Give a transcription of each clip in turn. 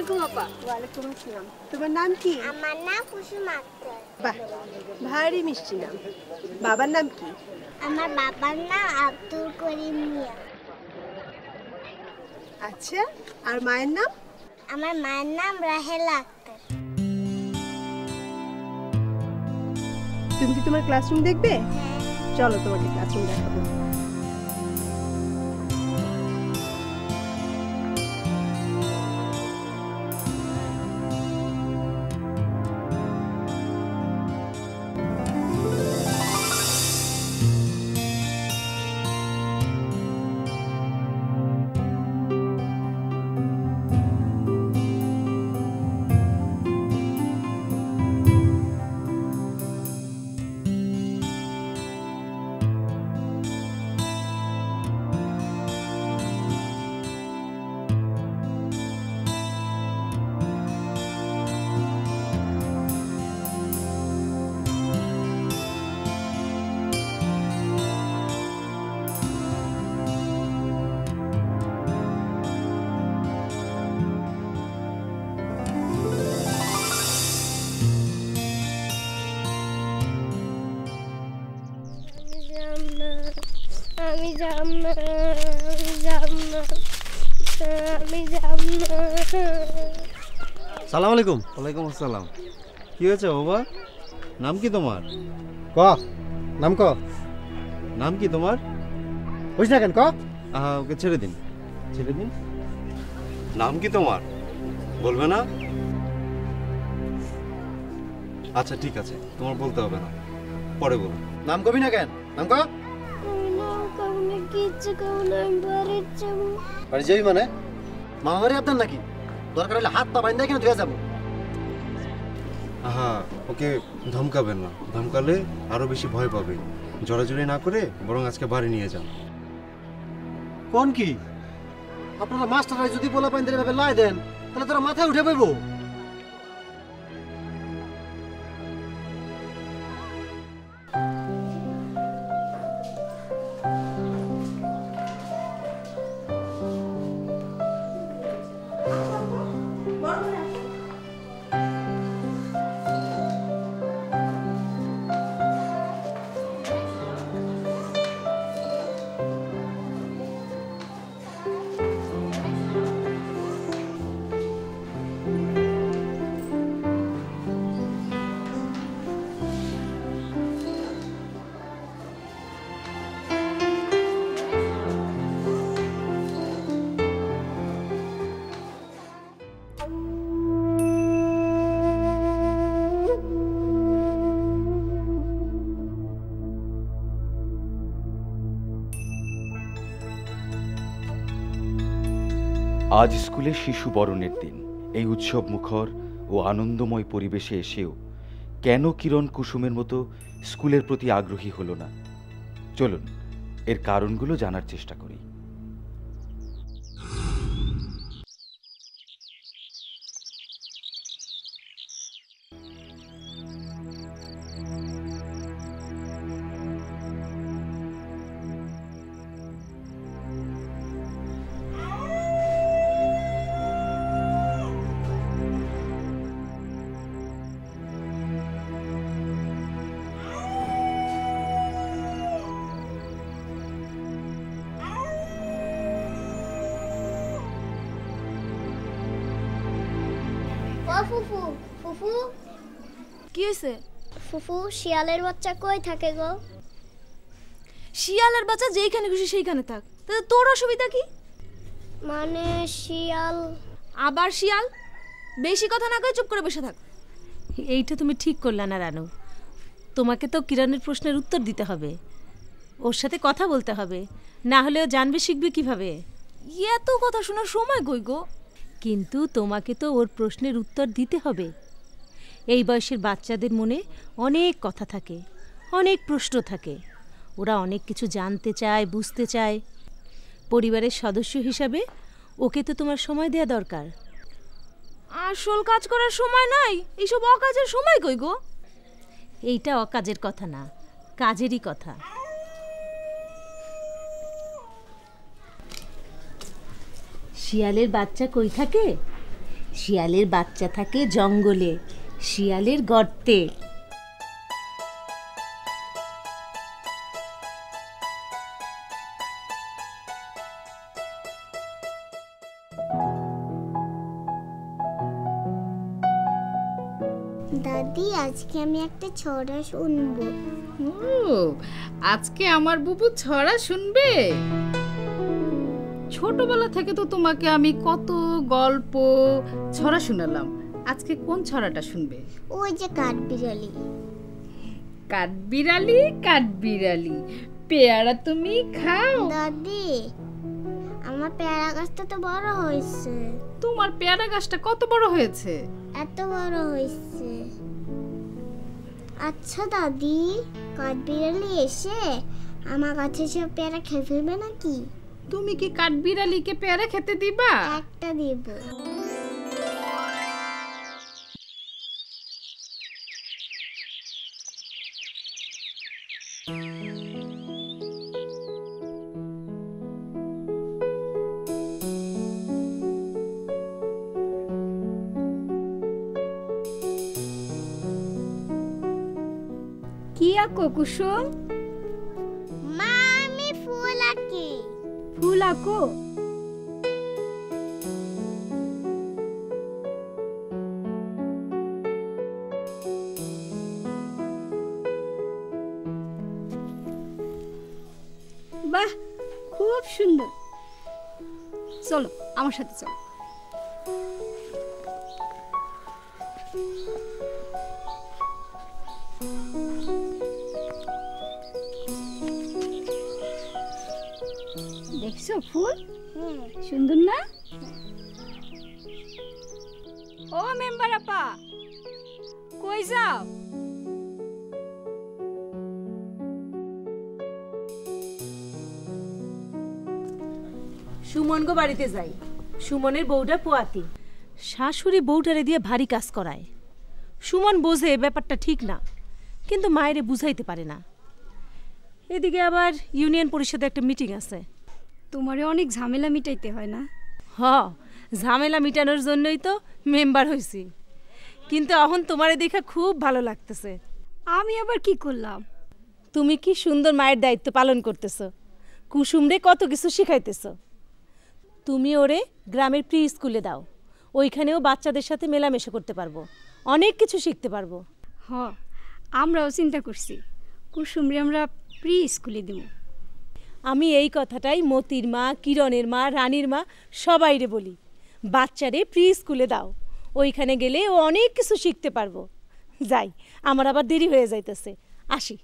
সালামালাইকুম আপা ওয়ালাইকুম আসসালাম। তোমার নাম কি? আমার নাম কুসুম আক্তার। বাহ ভারী মিষ্টি নাম। বাবার নাম কি? আমার বাবার নাম আব্দুল করিম মিয়া। আচ্ছা আর মায়ের নাম? আমার মায়ের নাম রাহেলা আক্তার। তুমি কি তোমার ক্লাসরুম দেখবে? চলো তোমাকে ক্লাসরুম দেখাবো। যাব না যাব না আমি যাব না সালাম আলাইকুম। ওয়ালাইকুম আসসালাম। কি হয়েছে বাবা? নাম কি তোমার? ক। নাম ক। নাম কি তোমার? বুঝ না কেন ক। আহা ওকে ছেড়ে দিন। ছেড়ে দিন। নাম কি তোমার? বলবে না? আচ্ছা ঠিক আছে। তোমার বলতে হবে না। পরে বলো নাম কবি না কেন? নাম ক। কিচ্ছু খাব না আমি বাড়ির যাব বাড়ি যাবি মানে? মামা বাড়ি আপনার নাকি? দরকার হলে হাত পা বাইন্দা কিনা ধুয়ে যাব। আহা ওকে ধমকাবেন না। ধমকালে আরও বেশি ভয় পাবে। জড়াজড়ি না করে বরং আজকে বাড়ি নিয়ে যান। কোন কি? আপনারা মাস্টাররা যদি বলা এভাবে লাই দেন তাহলে তোরা মাথায় উঠে পাইবো আজ স্কুলে শিশু বরণের দিন। এই উৎসব মুখর ও আনন্দময় পরিবেশে এসেও কেন কিরণ কুসুমের মতো স্কুলের প্রতি আগ্রহী হলো না? চলুন, এর কারণগুলো জানার চেষ্টা করি। ফুফু ফুফু? কি হয়েছে ফুফু শিয়ালের বাচ্চা কই থাকে গো? শিয়ালের বাচ্চা যেইখানে খুশি সেইখানে থাক। তাতে তোর অসুবিধা কি? মানে শিয়াল। আবার শিয়াল? বেশি কথা না কয়ে চুপ করে বসে থাক। এইটা তুমি ঠিক করলে না রানু। তোমাকে তো কিরণের প্রশ্নের উত্তর দিতে হবে। ওর সাথে কথা বলতে হবে। না হলে ও জানবে শিখবে কীভাবে? এত কথা শোনার সময় কই গো? কিন্তু তোমাকে তো ওর প্রশ্নের উত্তর দিতে হবে। এই বয়সের বাচ্চাদের মনে অনেক কথা থাকে অনেক প্রশ্ন থাকে। ওরা অনেক কিছু জানতে চায় বুঝতে চায়। পরিবারের সদস্য হিসাবে ওকে তো তোমার সময় দেওয়া দরকার। আসল কাজ করার সময় নাই এইসব অকাজের সময় কই গো? এইটা অকাজের কথা না কাজেরই কথা। শিয়ালের বাচ্চা কই থাকে? শিয়ালের বাচ্চা থাকে জঙ্গলে শিয়ালের গর্তে। দাদি আজকে আমি একটা ছড়া শুনব। ও আজকে আমার বুবু ছড়া শুনবে? ছোটবেলা থেকে তো তোমাকে আমি কত গল্প ছড়া শোনালাম। আজকে কোন ছড়াটা শুনবে? ওই যে কাঠবিড়ালি। কাঠবিড়ালি কাঠবিড়ালি। পেয়ারা তুমি খাও। দাদি আমার পেয়ারা গাছটা তো বড় হয়েছে। তোমার পেয়ারা গাছটা কত বড় হয়েছে? এত বড় হয়েছে। আচ্ছা দাদি কাঠবিড়ালি এসে আমার কাছে সব পেয়ারা খেয়ে ফেলবে নাকি? তুমি কি কাঠবিড়ালিকে পেয়ারা খেতে দিবা? একটা দিব। কি আঁকো কুসুম ফুল আঁকো বাহ খুব সুন্দর। চলো আমার সাথে চলো। ফুল? সুন্দর না? ও মেম্বার আপা কই যাও? সুমন গো বাড়িতে যাই। সুমনের বউটা পোয়াতি। শাশুড়ি বউটারে দিয়ে ভারী কাজ করায়। সুমন বোঝে ব্যাপারটা ঠিক না কিন্তু মায়েরে বুঝাইতে পারে না। এদিকে আবার ইউনিয়ন পরিষদে একটা মিটিং আছে। তোমারে অনেক ঝামেলা মিটাইতে হয় না? হ ঝামেলা মিটানোর জন্যই তো মেম্বার হয়েছি কিন্তু এখন তোমারে দেখে খুব ভালো লাগতেছে। আমি আবার কি করলাম? তুমি কি সুন্দর মায়ের দায়িত্ব পালন করতেছো? কুসুমরে কত কিছু শিখাইতেছো? তুমি ওরে গ্রামের প্রি স্কুলে দাও। ওইখানেও বাচ্চাদের সাথে মেলামেশা করতে পারব। অনেক কিছু শিখতে পারব। হ আমরাও চিন্তা করছি। কুসুমরে আমরা প্রি স্কুলে দিব আমি এই কথাটাই মতির মা, কিরণের মা, রানীর মা সবাইরে বলি। বাচ্চারে প্রি স্কুলে দাও। ওইখানে গেলে ও অনেক কিছু শিখতে পারব। যাই, আমার আবার দেরি হয়ে যাইতেছে। আসি।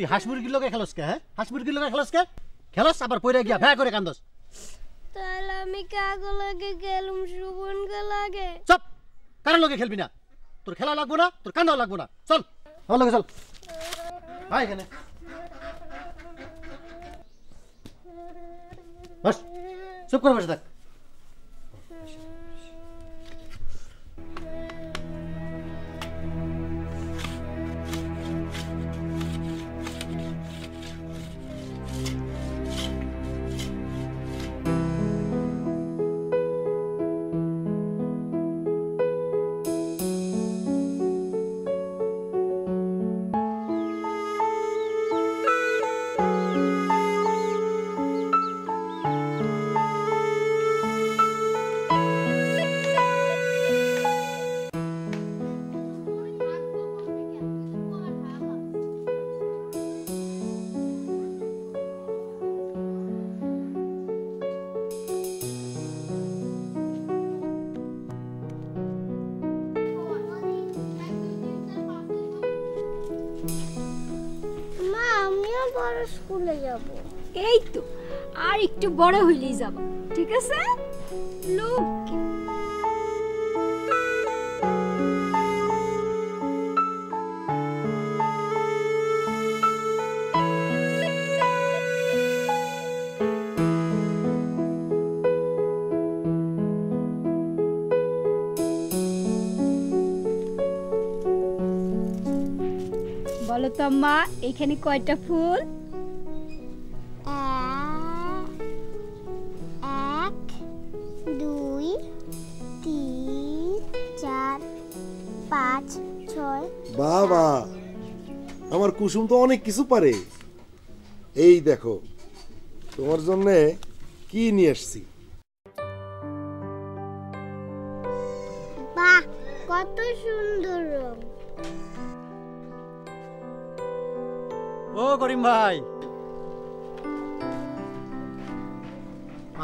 তুই হাঁস মুরগির লগে খেলস কে হ্যাঁ? হাঁস মুরগির লগে খেলস কে? খেলস আবার পইরা গিয়া ভ্যা করে কান্দস। তাহলে আমি কাগো লাগে গেলুম সুবনকে লাগে চপ! কারোর লগে খেলবি না। তোর খেলা লাগবো না তোর কান্দাও লাগবো না। চল আমার লগে চল। ভাই এখানে। বস চুপ করে বসে থাক। স্কুলে যাব। এই তো আর একটু বড় হইলেই যাব, ঠিক আছে? লোক। বলো তো আম্মা, এখানে কয়টা ফুল? পাঁচ ছয় বাবা আমার কুসুম তো অনেক কিছু পারে। এই দেখো তোমার জন্য কি নিয়ে এসছি বাহ কত সুন্দর রং। ও করিম ভাই।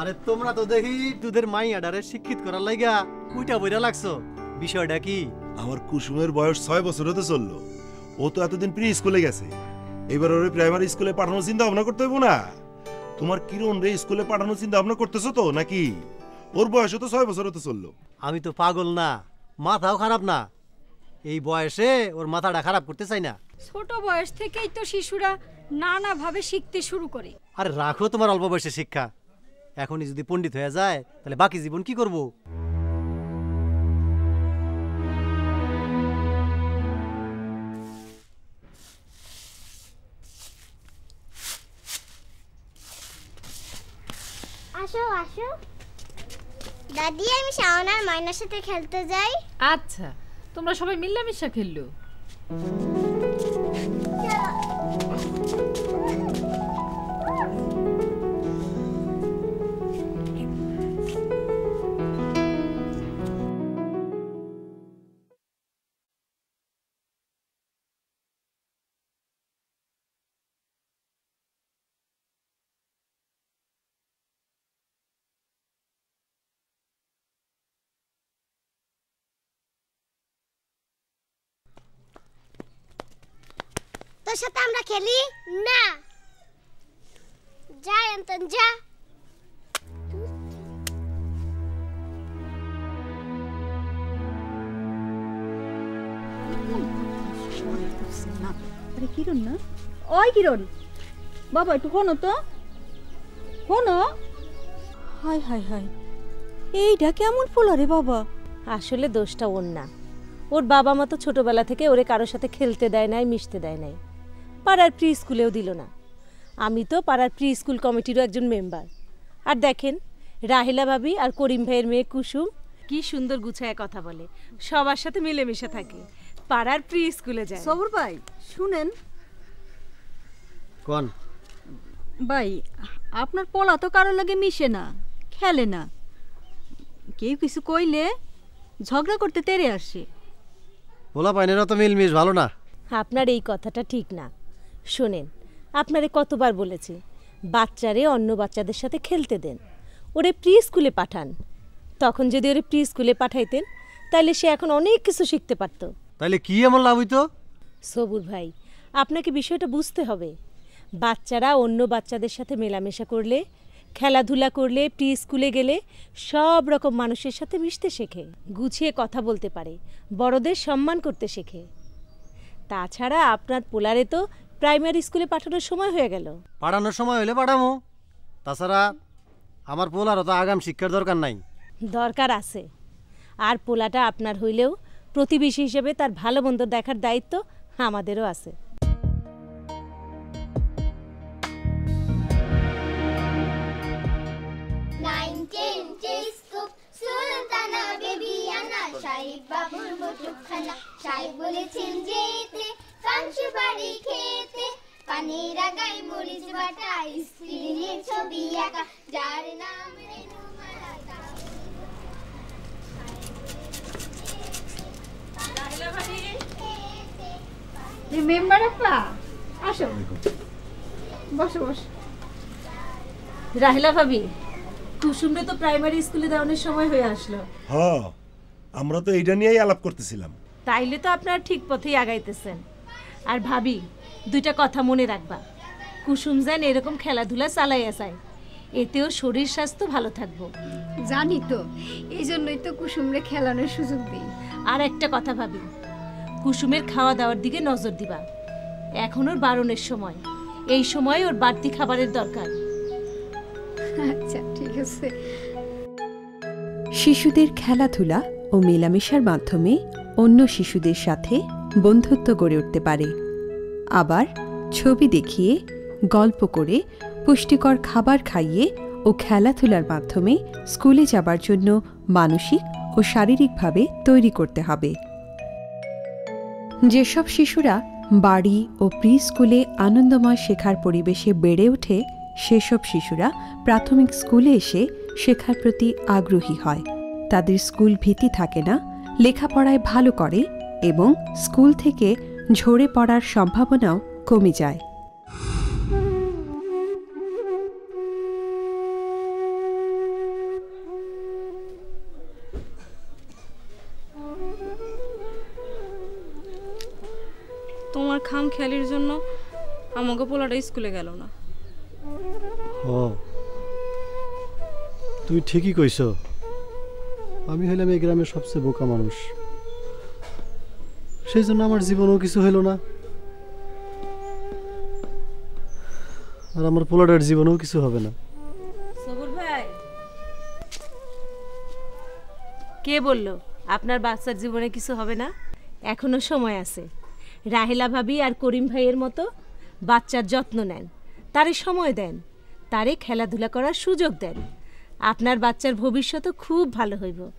আরে তোমরা তো দেখি তোদের মাই আডারে শিক্ষিত করার লাইগা উইটা বইরা লাগছো। বিষয়টা কি? আমার কুসুমের বয়স ছয় বছর হতে চলল। ও তো এতদিন প্রি স্কুলে গেছে। এবার ওরে প্রাইমারি স্কুলে পাঠানোর চিন্তা ভাবনা করতে হইব না। তোমার কিরণ রে স্কুলে পাঠানোর চিন্তা ভাবনা করতেছো তো নাকি? ওর বয়স তো ছয় বছর হতে চলল। আমি তো পাগল না মাথাও খারাপ না। এই বয়সে ওর মাথাটা খারাপ করতে চাই না। ছোট বয়স থেকেই তো শিশুরা নানাভাবে শিখতে শুরু করে। আরে রাখো তোমার অল্প বয়সের শিক্ষা। এখনই যদি পণ্ডিত হয়ে যায় তাহলে বাকি জীবন কি করব? আসো আসো। দাদি আমি শাওনার ময়নার সাথে খেলতে যাই। আচ্ছা তোমরা সবাই মিল্লামিশা খেললো। তোর সাথে আমরা খেলি? না। যা অন্তন যা। আরে কিরণ না? ওই কিরণ। বাবা একটু শোনো তো। শোনো। হাই হাই হাই এইটা কেমন ফুল রে বাবা। আসলে দোষটা ওর না। ওর বাবা মা তো ছোটবেলা থেকে ওরে কারোর সাথে খেলতে দেয় নাই মিশতে দেয় নাই। পাড়ার প্রি স্কুলেও দিল না। আমি তো পাড়ার প্রি স্কুল কমিটিরও একজন মেম্বার। আর দেখেন রাহিলা ভাবি আর করিম ভাইয়ের মেয়ে কুসুম কি সুন্দর গুছায় কথা বলে। সবার সাথে মিলেমিশে থাকে। পাড়ার প্রি স্কুলে যায়। সবর ভাই শুনেন। কোন? ভাই আপনার পোলা তো কারোর লাগে মিশে না খেলে না। কেউ কিছু কইলে ঝগড়া করতে তেরে আসে। বলা পাইনের তো মিলমিশ ভালো না। আপনার এই কথাটা ঠিক না। শোনেন আপনারে কতবার বলেছি বাচ্চারে অন্য বাচ্চাদের সাথে খেলতে দেন। ওরে প্রি স্কুলে পাঠান। তখন যদি ওরে প্রি স্কুলে পাঠাইতেন তাহলে সে এখন অনেক কিছু শিখতে পারত। তাহলে কি এমন লাভ হইতো? সবুর ভাই আপনাকে বিষয়টা বুঝতে হবে। বাচ্চারা অন্য বাচ্চাদের সাথে মেলামেশা করলে খেলাধুলা করলে প্রি স্কুলে গেলে সব রকম মানুষের সাথে মিশতে শেখে গুছিয়ে কথা বলতে পারে বড়দের সম্মান করতে শেখে। তাছাড়া আপনার পোলারে তো প্রাইমারি স্কুলে পাঠানোর সময় হয়ে গেল। পাঠানোর সময় হলে পাঠামো। তাছাড়া আমার পোলারও তো আগাম শিক্ষার দরকার নাই। দরকার আছে। আর পোলাটা আপনার হইলেও প্রতিবেশী হিসেবে তার ভালো মন্দ দেখার দায়িত্ব আমাদেরও আছে। সাহেব বাবুর সাহেব বলেছেন যেতে কাঞ্চু বাড়ি খেতে পানির আগায় মরিচ বাটা স্ক্রিনে ছবি আঁকা। যার নাম মেম্বার আপা আসো। বসো বসো। রাহিলা ভাবি কুসুমরে তো প্রাইমারি স্কুলে দেওয়ানোর সময় হয়ে আসলো। হ আমরা তো এইটা নিয়েই আলাপ করতেছিলাম। তাইলে তো আপনার ঠিক পথেই আগাইতেছেন। আর ভাবি দুইটা কথা মনে রাখবা। কুসুম যেন এরকম খেলাধুলা চালাইয়া যায়। এতেও শরীর স্বাস্থ্য ভালো থাকব। জানি তো এই জন্যই তো কুসুমরে খেলানোর সুযোগ দিই। আর একটা কথা ভাবি কুসুমের খাওয়া দাওয়ার দিকে নজর দিবা। এখন ওর বারণের সময়। এই সময় ওর বাড়তি খাবারের দরকার। আচ্ছা ঠিক আছে। শিশুদের খেলাধুলা ও মেলামেশার মাধ্যমে অন্য শিশুদের সাথে বন্ধুত্ব গড়ে উঠতে পারে। আবার ছবি দেখিয়ে, গল্প করে, পুষ্টিকর খাবার খাইয়ে ও খেলাধুলার মাধ্যমে স্কুলে যাবার জন্য মানসিক ও শারীরিকভাবে তৈরি করতে হবে। যেসব শিশুরা বাড়ি ও প্রি স্কুলে আনন্দময় শেখার পরিবেশে বেড়ে ওঠে, সেসব শিশুরা প্রাথমিক স্কুলে এসে শেখার প্রতি আগ্রহী হয়। তাদের স্কুল ভীতি থাকে না, লেখাপড়ায় ভালো করে এবং স্কুল থেকে ঝরে পড়ার সম্ভাবনাও কমে যায়। তোমার খাম খেয়ালির জন্য আমাকে পোলাটা স্কুলে গেল না। ও। তুই ঠিকই কইছ। আমি হইলাম এই গ্রামের সবচেয়ে বোকা মানুষ। সেই জন্য আমার জীবনেও কিছু হইল না। আর আমার পোলাটার জীবনেও কিছু হবে না। কে বলল? আপনার বাচ্চার জীবনে কিছু হবে না? এখনও সময় আছে। রাহেলা ভাবি আর করিম ভাইয়ের মতো বাচ্চার যত্ন নেন। তারে সময় দেন। তারে খেলাধুলা করার সুযোগ দেন। আপনার বাচ্চার ভবিষ্যৎও খুব ভালো হইব।